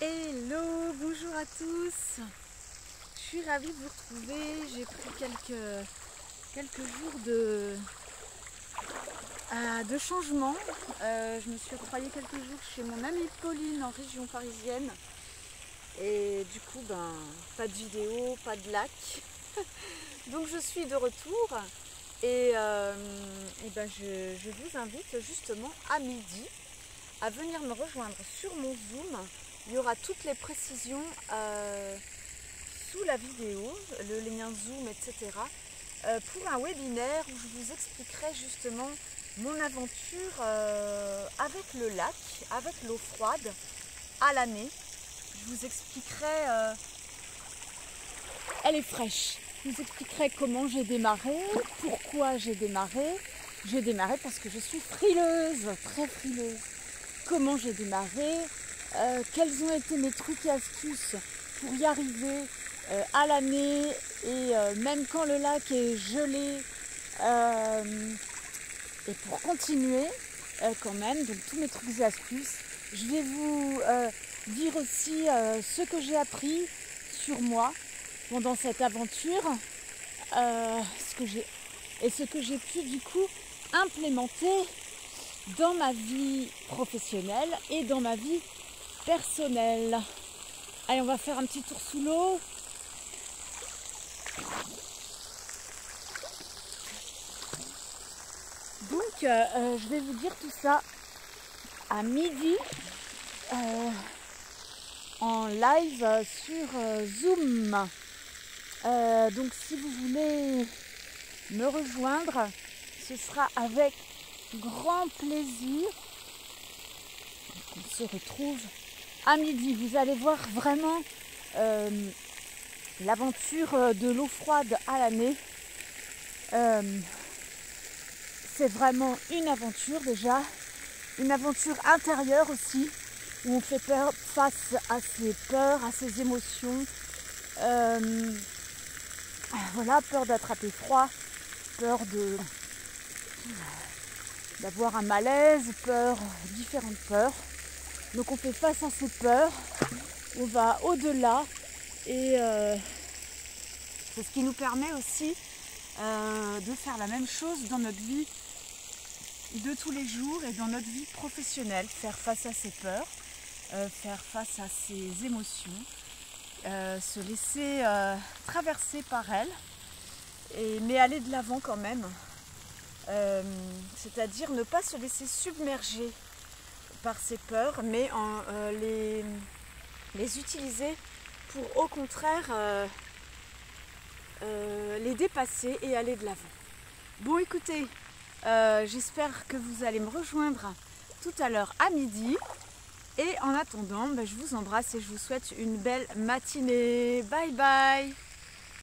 Hello, bonjour à tous. Je suis ravie de vous retrouver. J'ai pris quelques, jours de, euh, changement. Euh, je me suis octroyé quelques jours chez mon amie Pauline en région parisienne. Et du coup, ben, pas de vidéo, pas de lac. Donc je suis de retour et, euh, ben, je vous invite justement à midi à venir me rejoindre sur mon Zoom. Il y aura toutes les précisions euh, sous la vidéo, le lien Zoom, etc. euh, pour un webinaire où je vous expliquerai justement mon aventure euh, avec le lac, avec l'eau froide à l'année. Je vous expliquerai. elle est fraîche. Je vous expliquerai comment j'ai démarré, pourquoi j'ai démarré. J'ai démarré parce que je suis frileuse, très frileuse comment j'ai démarré, euh, quels ont été mes trucs et astuces pour y arriver euh, à l'année et euh, même quand le lac est gelé et pour continuer quand même, donc tous mes trucs et astuces. Je vais vous dire aussi ce que j'ai appris sur moi pendant cette aventure ce que j'ai et ce que j'ai pu du coup implémenter dans ma vie professionnelle et dans ma vie personnelle. Allez, on va faire un petit tour sous l'eau. Donc, euh, euh, je vais vous dire tout ça à midi euh, en live sur Zoom. Donc, si vous voulez me rejoindre, ce sera avec grand plaisir. On se retrouve à midi. Vous allez voir vraiment euh, l'aventure euh, de l'eau froide à l'année. Euh, c'est vraiment une aventure déjà, une aventure intérieure aussi, où on fait face à ses peurs, à ses émotions. Voilà, peur d'attraper froid, peur d'avoir un malaise, peur, différentes peurs. Donc on fait face à ces peurs, on va au-delà et euh, c'est ce qui nous permet aussi euh, de faire la même chose dans notre vie de tous les jours et dans notre vie professionnelle, faire face à ses peurs, euh, faire face à ses émotions, se laisser traverser par elles, et, mais aller de l'avant quand même. C'est-à-dire ne pas se laisser submerger par ces peurs, mais en, euh, les, utiliser pour au contraire euh, euh, les dépasser et aller de l'avant. Bon écoutez, j'espère que vous allez me rejoindre tout à l'heure à midi. Et en attendant, ben, je vous embrasse et je vous souhaite une belle matinée. Bye bye